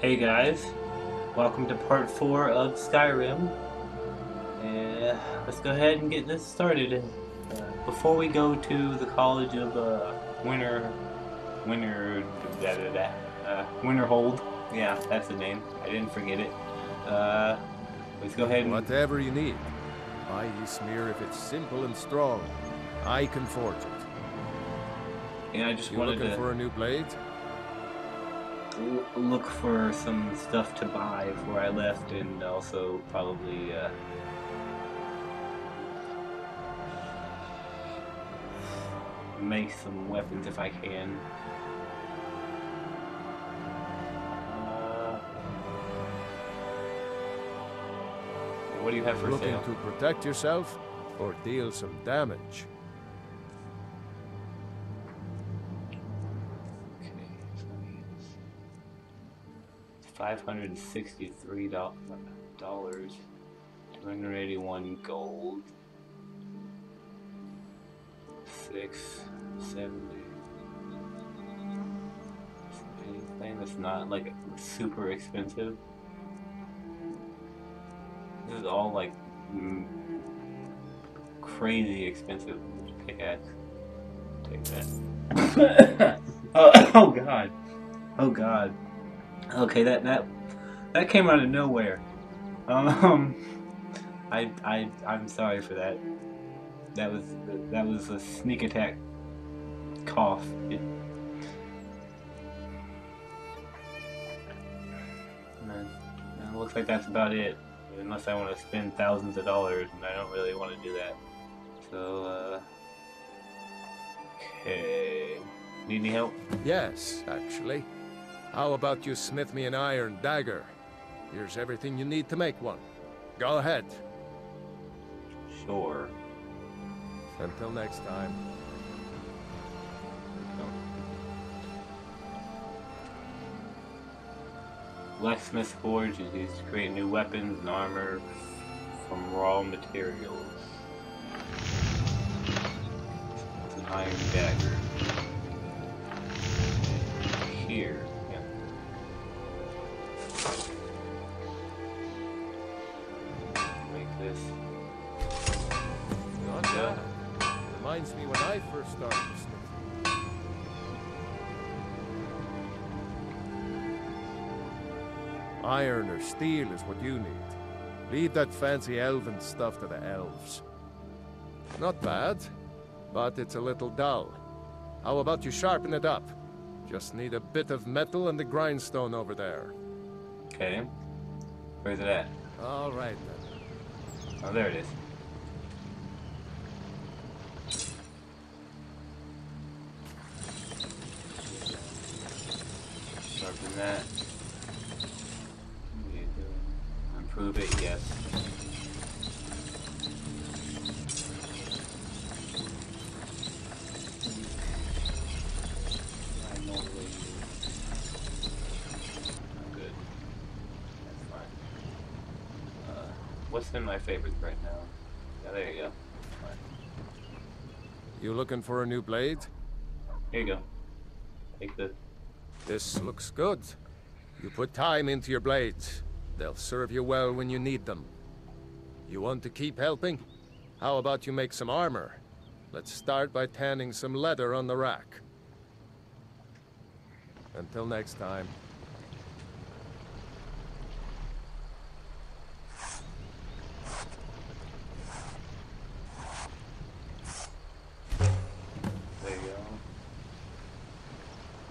Hey guys, welcome to part four of Skyrim. And let's go ahead and get this started. Uh, before we go to the College of uh, Winter, Winter, da, da, da, uh, Winterhold. Yeah, that's the name. I didn't forget it. Uh, let's go ahead and Whatever you need. By Ysmir if it's simple and strong. I can forge it. and I just You wanted looking to for a new blade? L- look for some stuff to buy before I left, and also probably uh, make some weapons if I can. Uh, what do you have for Looking sale? to protect yourself or deal some damage? $563 281 gold. 670 anything that's not like super expensive. This is all like crazy expensive pickaxe. Take that. Oh, oh god. Oh god. Okay, that that that came out of nowhere. Um, I I I'm sorry for that. That was that was a sneak attack cough. It, man, looks like that's about it. Unless I want to spend thousands of dollars, and I don't really want to do that. So, uh, okay. Need any help? Yes, actually. How about you smith me an iron dagger? Here's everything you need to make one. Go ahead. Sure. Until next time. Blacksmith Forge is used to create new weapons and armor from raw materials. It's an iron dagger. Here. Iron or steel is what you need. Leave that fancy elven stuff to the elves. Not bad, but it's a little dull. How about you sharpen it up? Just need a bit of metal and the grindstone over there. Okay. Where's it at? All right then. Oh, there it is. Sharpen that. Need Improve it, yes. I normally use- I'm good. That's fine. Uh, what's in my favorites right now? Yeah, there you go. Fine. You looking for a new blade? Here you go. Take the. This looks good. You put time into your blades. They'll serve you well when you need them. You want to keep helping? How about you make some armor? Let's start by tanning some leather on the rack. Until next time. There you go.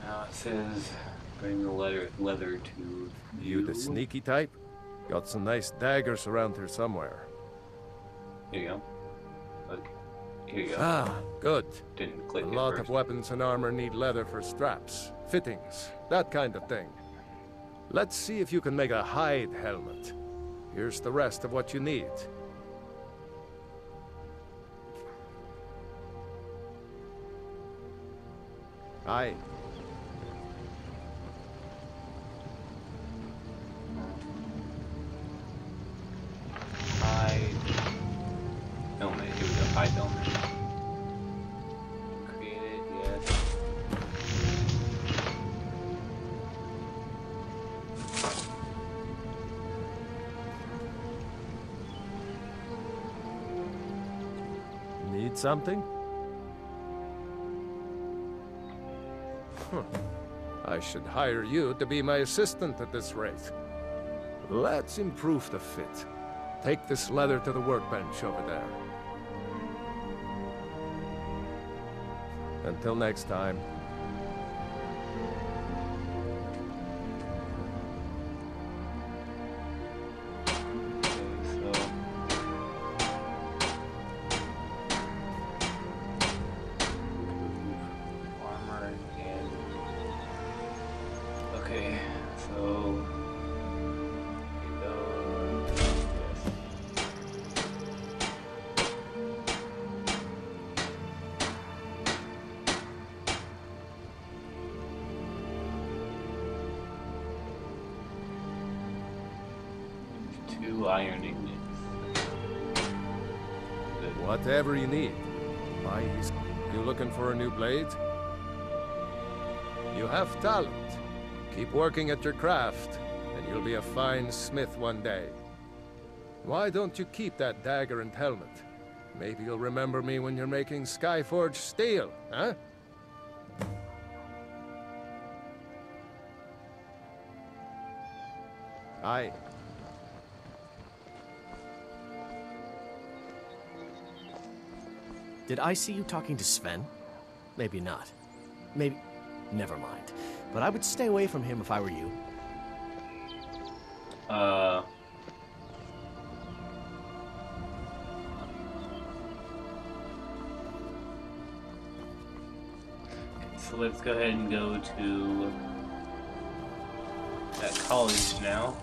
Now it says bring the leather leather to You the sneaky type? Got some nice daggers around here somewhere. Here you go. Look. Here you go. Ah, good. Didn't A click it lot first. of weapons and armor need leather for straps, fittings, that kind of thing. Let's see if you can make a hide helmet. Here's the rest of what you need. Aye. Something? Huh. I should hire you to be my assistant at this rate. Let's improve the fit. Take this leather to the workbench over there. Until next time. Whatever you need. Buy these. You looking for a new blade? You have talent. Keep working at your craft, and you'll be a fine smith one day. Why don't you keep that dagger and helmet? Maybe you'll remember me when you're making Skyforge steel, huh? Did I see you talking to Sven? Maybe not. Maybe. Never mind. But I would stay away from him if I were you. Uh. So let's go ahead and go to that college now.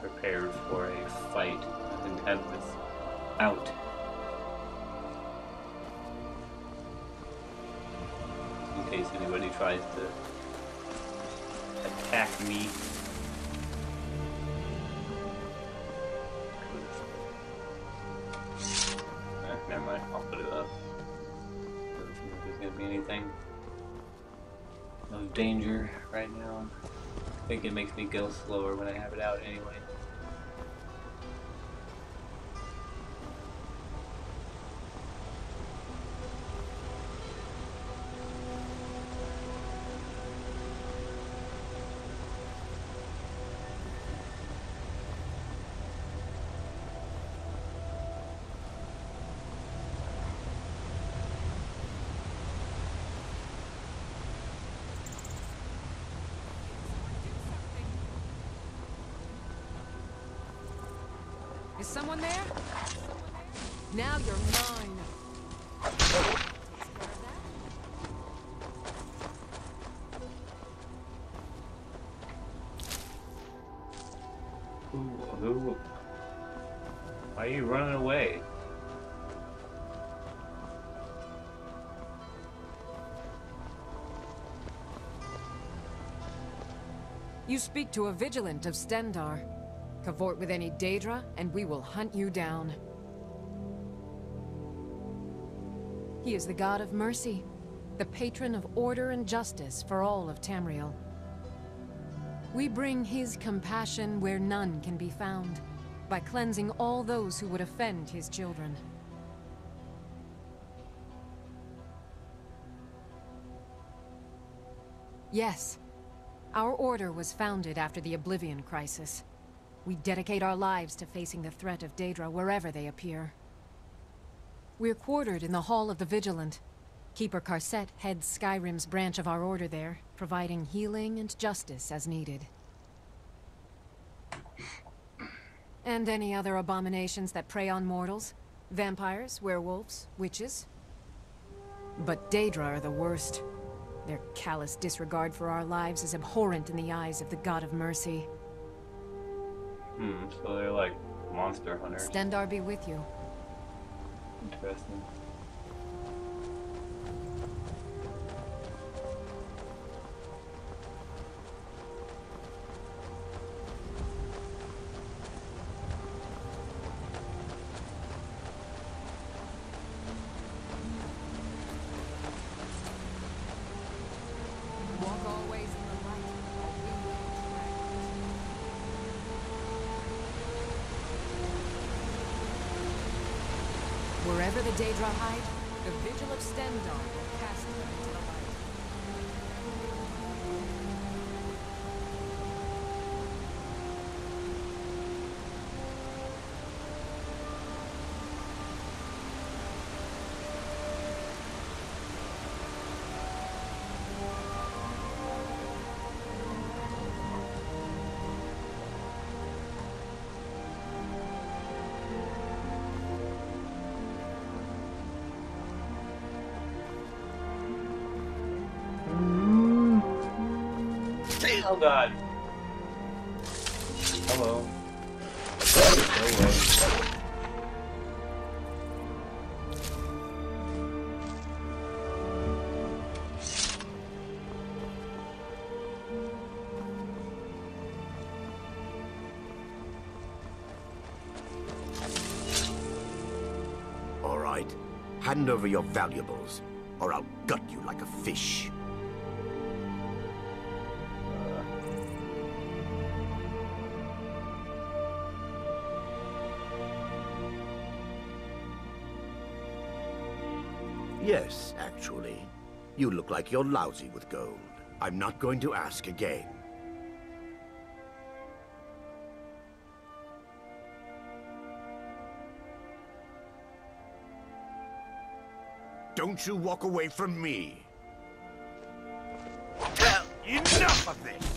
Prepared for a fight and have this out. Anybody tries to attack me. Never mind, I'll put it up. There's gonna be anything of danger right now. I think it makes me go slower when I have it out anyway. Now you're mine. Who, who? Why are you running away? You speak to a vigilant of Stendarr. Cavort with any Daedra, and we will hunt you down. He is the god of mercy, the patron of order and justice for all of Tamriel. We bring his compassion where none can be found, by cleansing all those who would offend his children. Yes, our order was founded after the Oblivion Crisis. We dedicate our lives to facing the threat of Daedra wherever they appear. We're quartered in the Hall of the Vigilant. Keeper Carcette heads Skyrim's branch of our order there, providing healing and justice as needed. And any other abominations that prey on mortals? Vampires, werewolves, witches? But Daedra are the worst. Their callous disregard for our lives is abhorrent in the eyes of the God of Mercy. Hmm, so they're like monster hunters. Stendarr be with you. Interesting. The Daedra hide, the Vigil of Stendarr Oh god. Hello. Away. All right. Hand over your valuables, or I'll gut you like a fish. You look like you're lousy with gold. I'm not going to ask again. Don't you walk away from me. Enough of this!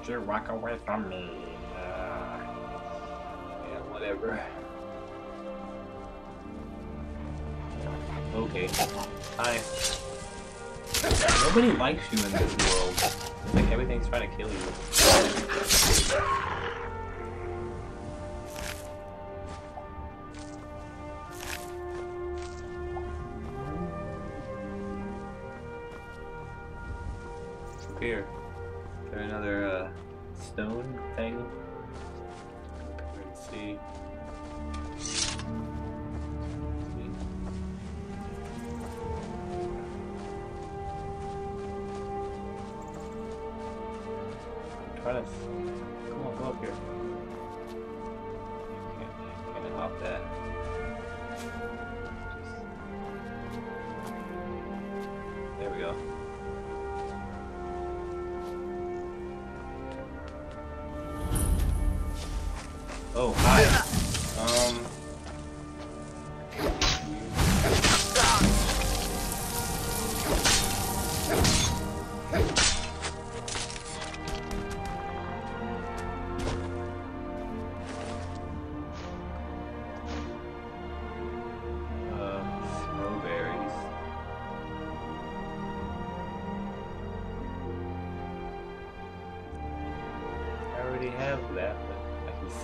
Don't you walk away from me. Uh, yeah, whatever. Okay. Hi. Nobody likes you in this world. It's like everything's trying to kill you.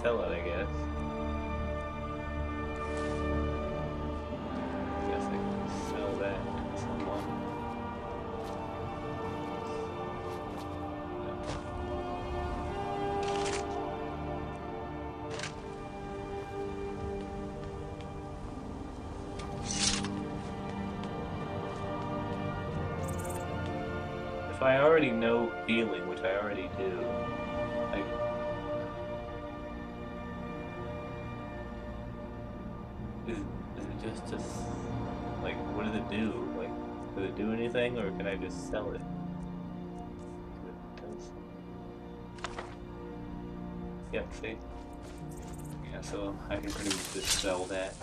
It, I guess. Guess I can sell that. If I already know healing, which I already do, does it do anything or can I just sell it? Yeah, see? Yeah, so I can pretty much just sell that.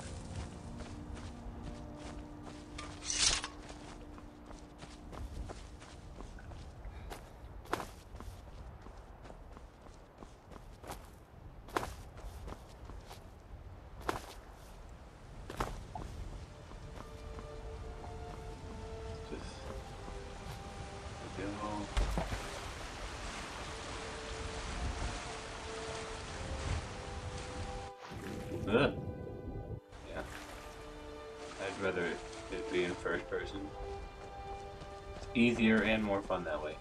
Easier and more fun that way.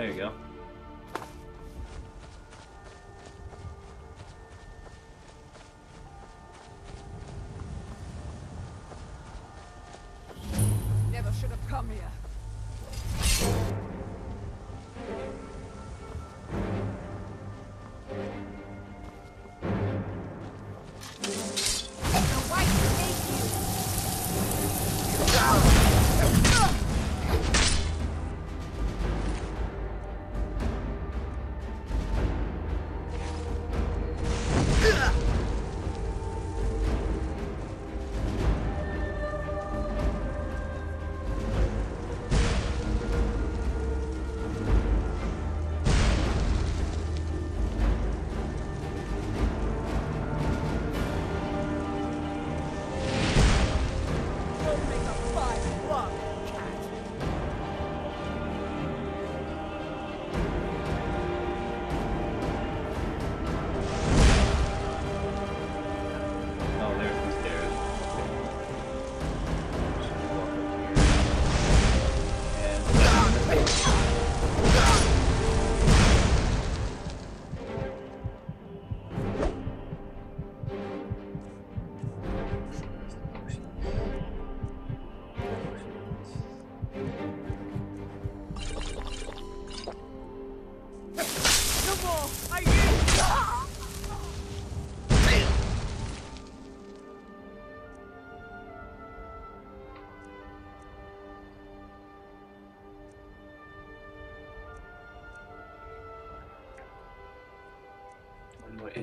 There you go.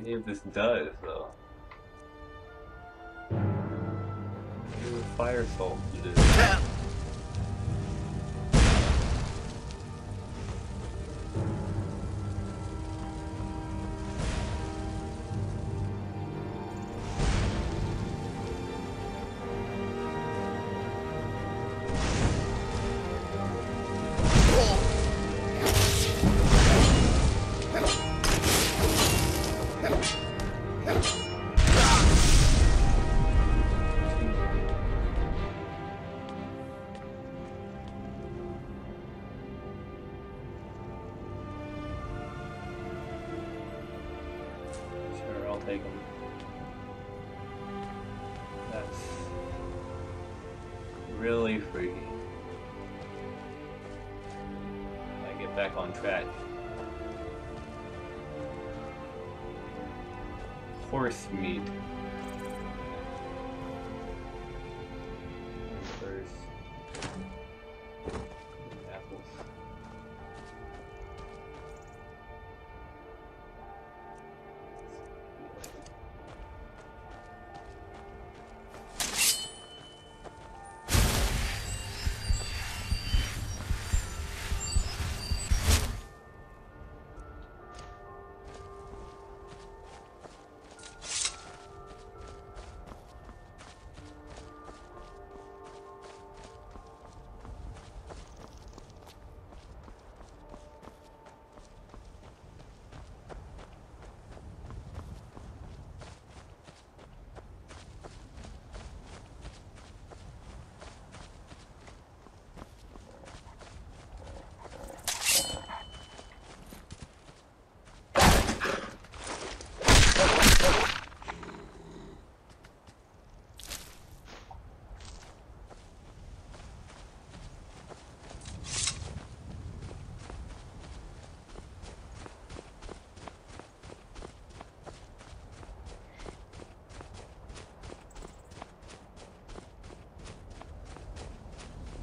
I wonder what any of this does, though. Do fire salt? Back on track. Horse meat.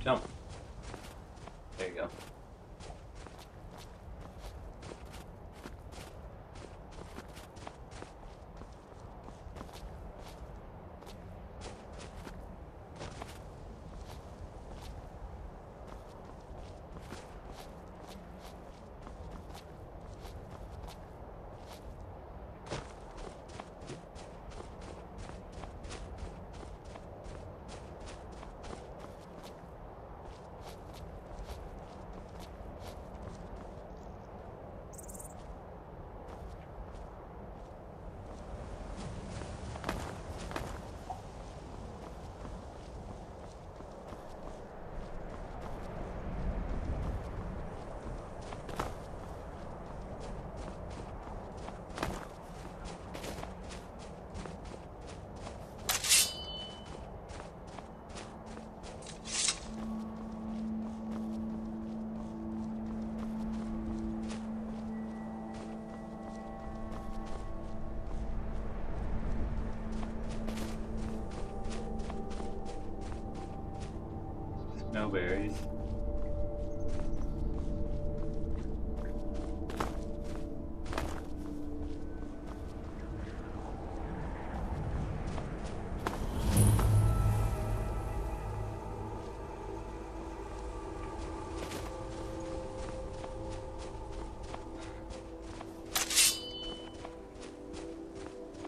Jump. Berries.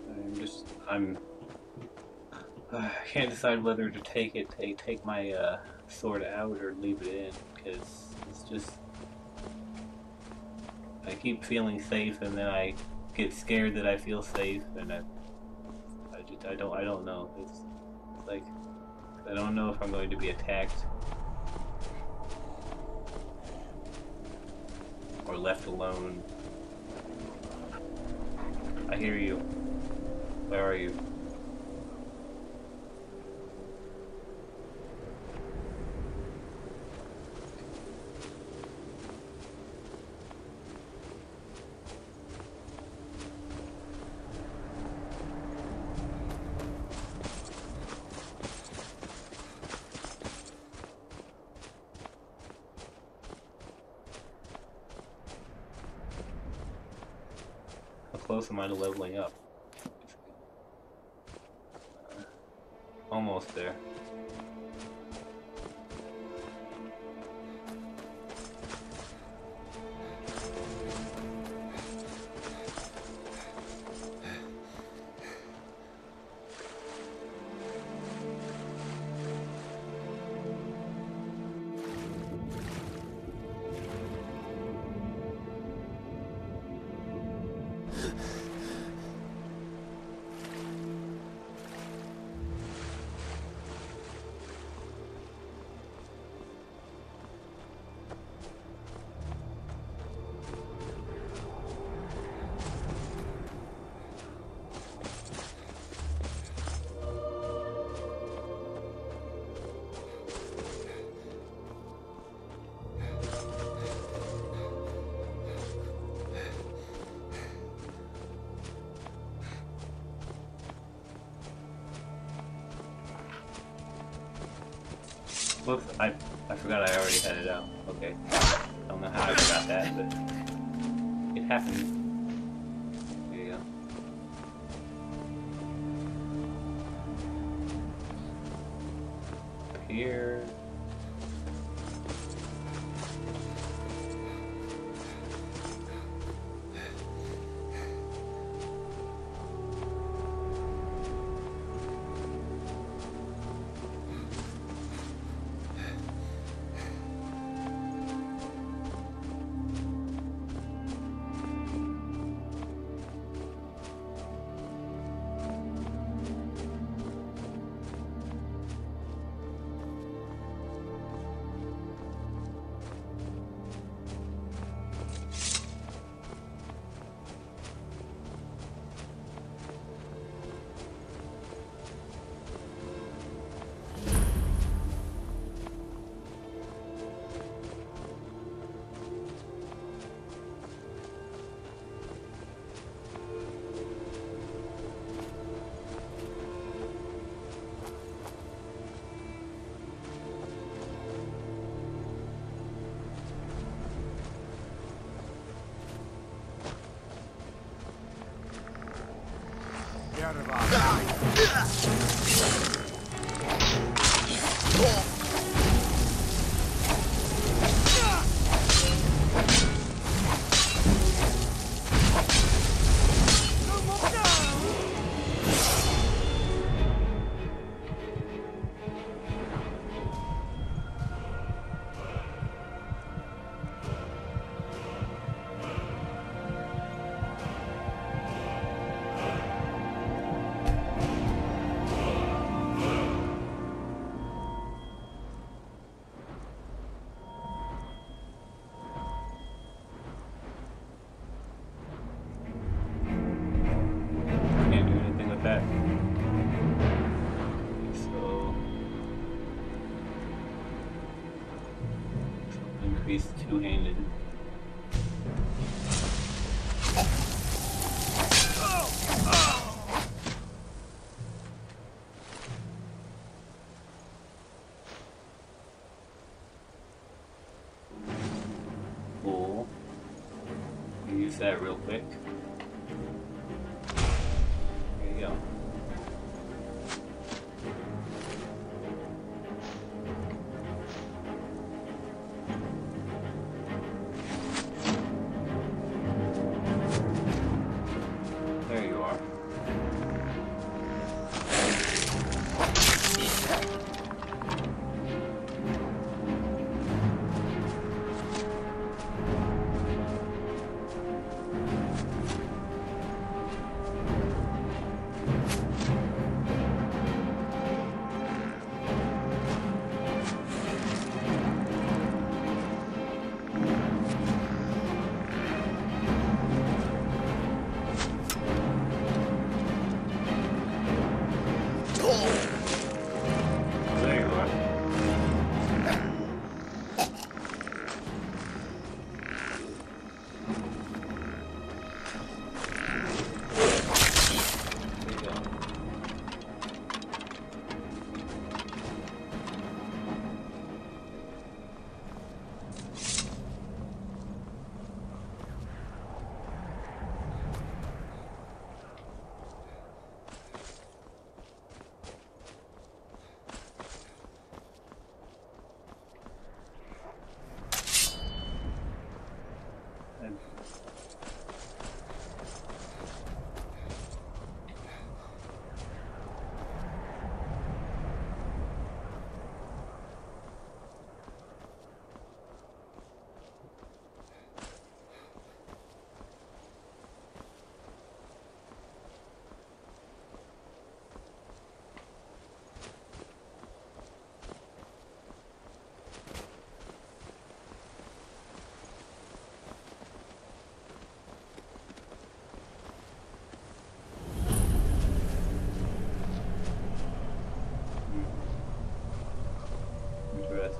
I'm just I'm I can't decide whether to take it take take my uh, sword out or leave it in because it's just I keep feeling safe and then I get scared that I feel safe and I I just I don't I don't know it's like I don't know if I'm going to be attacked or left alone. I hear you. Where are you? Close am I to leveling up? Almost there. Here. That real quick.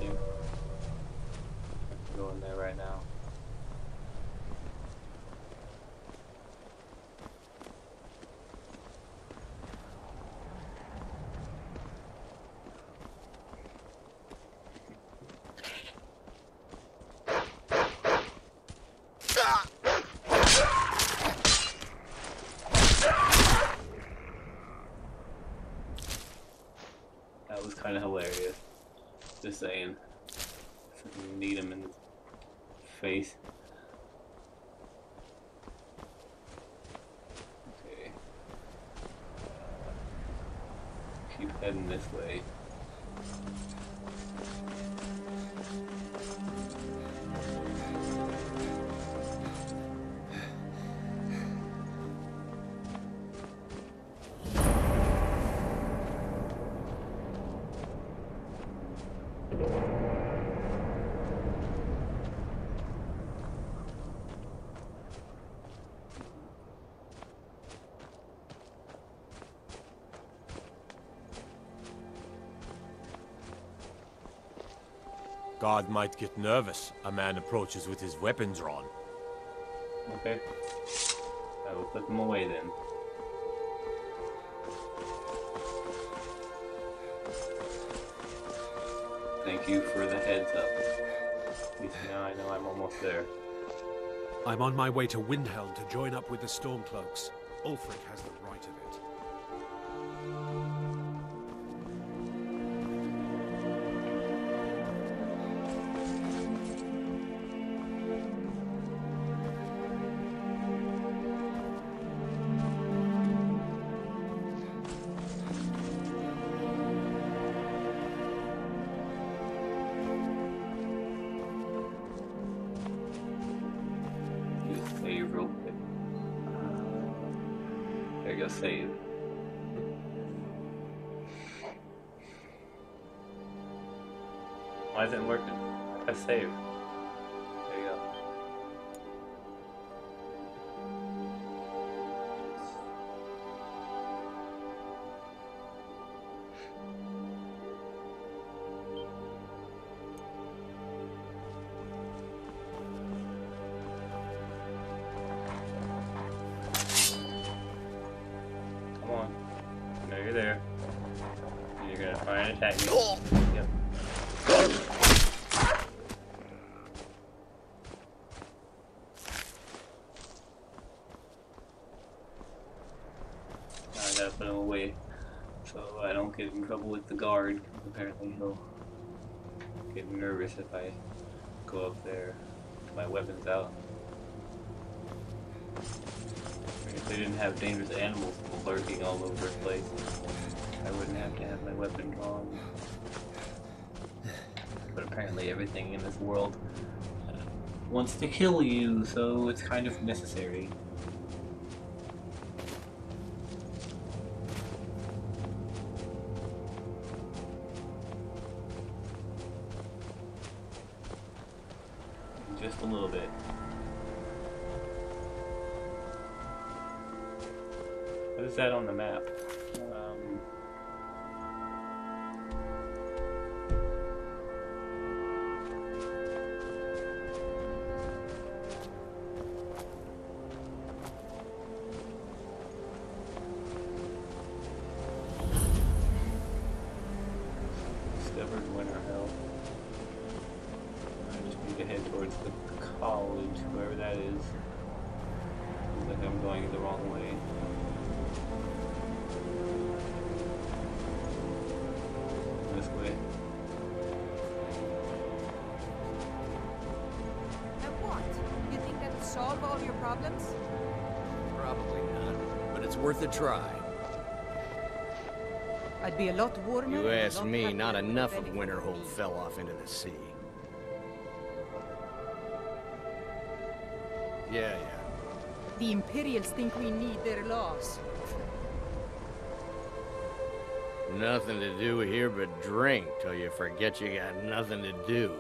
Interesting. Go in there right now. That was kind of hilarious. Just saying. Need him in the face. God might get nervous. A man approaches with his weapon drawn. Okay. I will put them away then. Thank you for the heads up. At least now I know I'm almost there. I'm on my way to Windhelm to join up with the Stormcloaks. Ulfric has the right of it. Why isn't it working? I save. If I go up there my weapons out. If they didn't have dangerous animals lurking all over the place, I wouldn't have to have my weapon drawn. But apparently everything in this world uh, wants to kill you, so it's kind of necessary. A little bit. What is that on the map? Um, warmer. You and a ask lot me, not enough of Winterhold fell off into the sea. Yeah, yeah. The Imperials think we need their laws. Nothing to do here but drink till you forget you got nothing to do.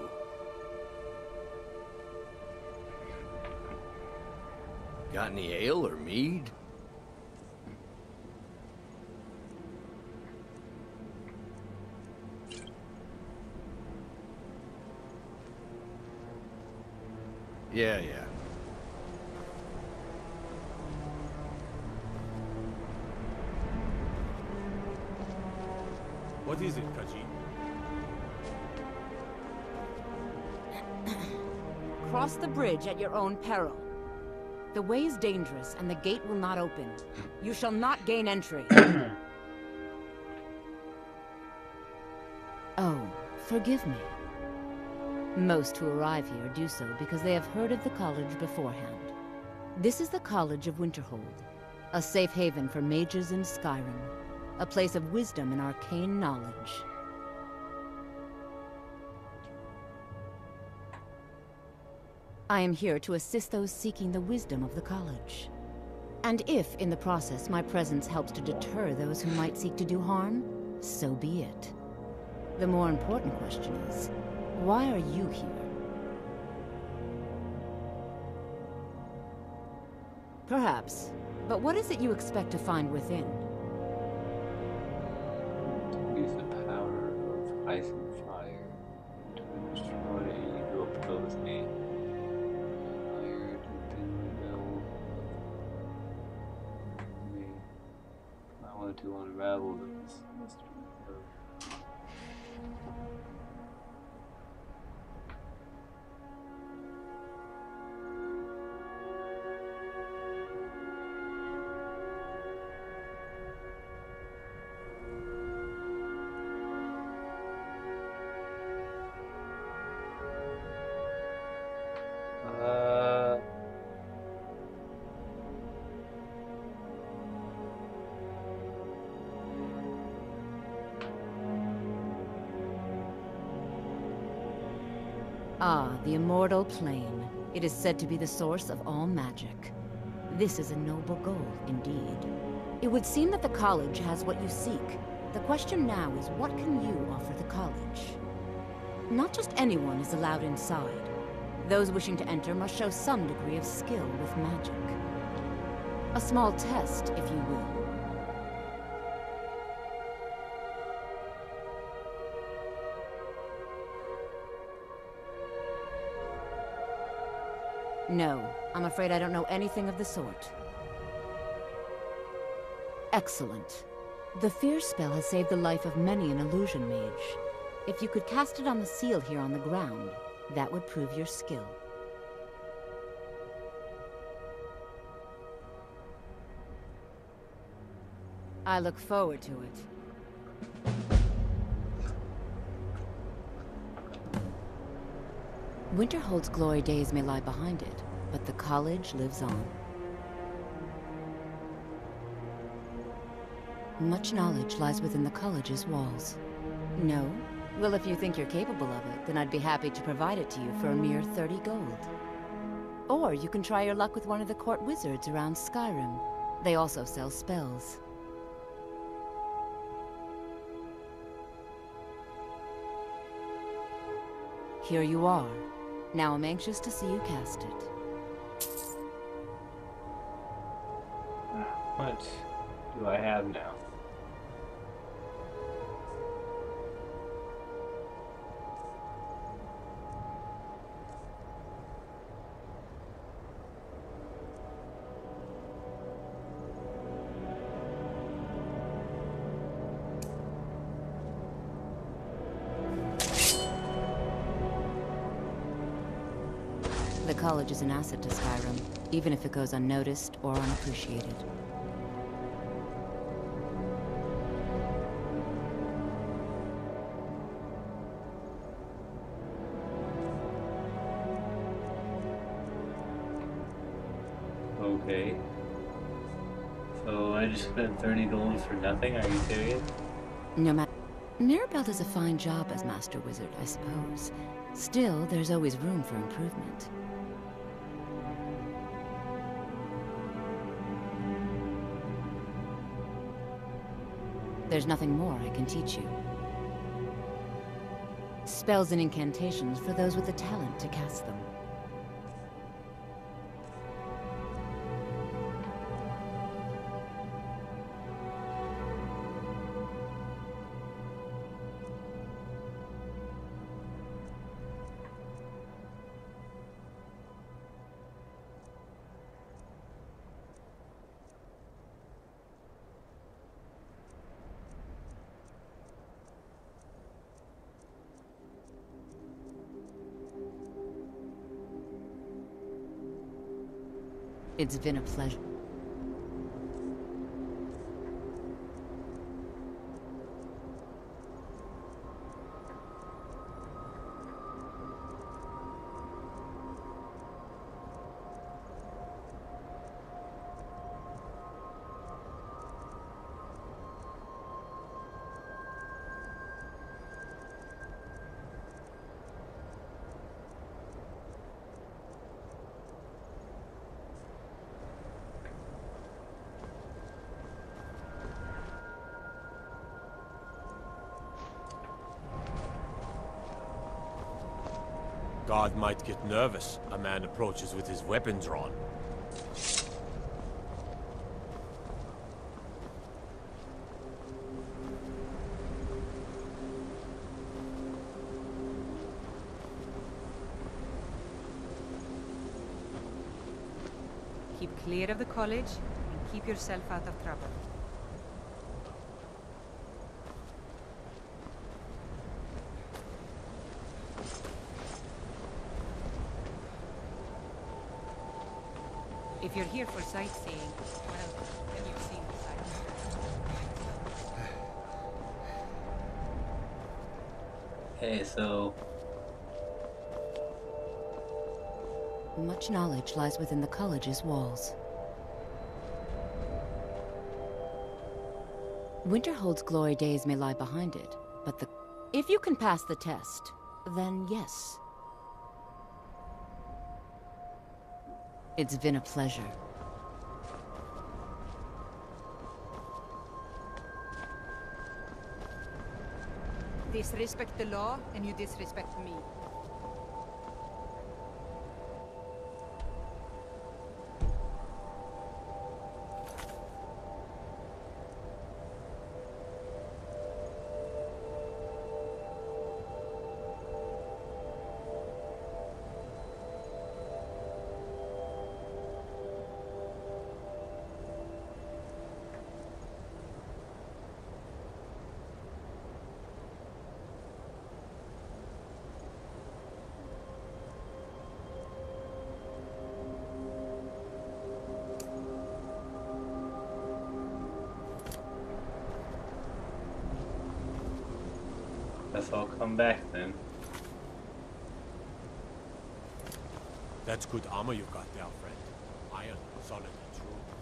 Got any ale or mead? Yeah, yeah. What is it, Khajiit? Cross the bridge at your own peril. The way is dangerous, and the gate will not open. You shall not gain entry. oh, forgive me. Most who arrive here do so because they have heard of the college beforehand. This is the College of Winterhold, a safe haven for mages in Skyrim, a place of wisdom and arcane knowledge. I am here to assist those seeking the wisdom of the college. And if, in the process, my presence helps to deter those who might seek to do harm, so be it. The more important question is, why are you here? Perhaps. But what is it you expect to find within? Use the power of ice and fire to destroy any who oppose me. Fire to thin the will of me. I want to unravel this mystery Ah, the Immortal Plane. It is said to be the source of all magic. This is a noble goal, indeed. It would seem that the college has what you seek. The question now is what can you offer the college? Not just anyone is allowed inside. Those wishing to enter must show some degree of skill with magic. A small test, if you will. No, I'm afraid I don't know anything of the sort. Excellent. The Fury spell has saved the life of many an illusion mage. If you could cast it on the seal here on the ground, that would prove your skill. I look forward to it. Winterhold's glory days may lie behind it, but the college lives on. Much knowledge lies within the college's walls. No? Well, if you think you're capable of it, then I'd be happy to provide it to you for a mere 30 gold. Or you can try your luck with one of the court wizards around Skyrim. They also sell spells. Here you are. Now I'm anxious to see you cast it. What do I have now? College is an asset to Skyrim, even if it goes unnoticed or unappreciated. Okay. So I just spent 30 gold for nothing? Are you serious? No matter. Mirabelle does a fine job as Master Wizard, I suppose. Still, there's always room for improvement. There's nothing more I can teach you. Spells and incantations for those with the talent to cast them. It's been a pleasure. God might get nervous. A man approaches with his weapon drawn. Keep clear of the college and keep yourself out of trouble. If you're here for sightseeing, well, then you've seen the sights. Okay, so Much knowledge lies within the college's walls. Winterhold's glory days may lie behind it, but the... If you can pass the test, then yes. It's been a pleasure. Disrespect the law, and you disrespect me. Back then. That's good armor you've got there, friend. Iron, solid and true.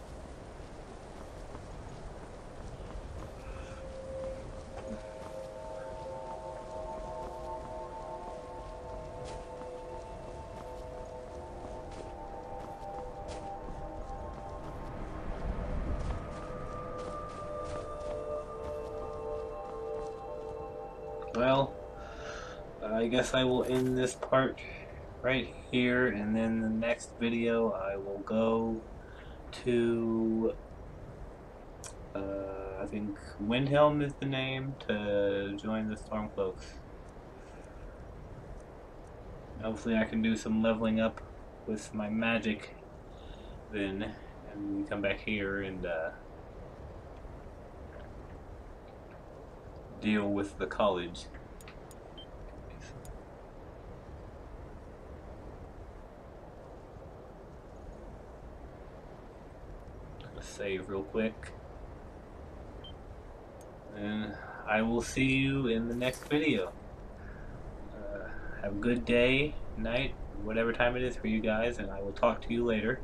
Guess I will end this part right here, and then the next video I will go to, uh, I think Windhelm is the name, to join the Stormcloaks. Hopefully I can do some leveling up with my magic then, and come back here and, uh, deal with the college. Let's save real quick. And I will see you in the next video. Uh, have a good day, night, whatever time it is for you guys, and I will talk to you later.